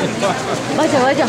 我请我请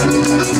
Thank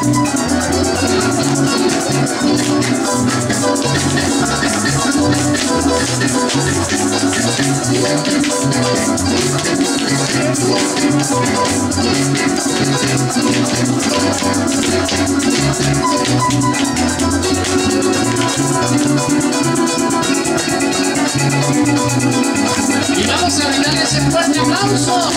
Y vamos a brindarle ese fuerte aplauso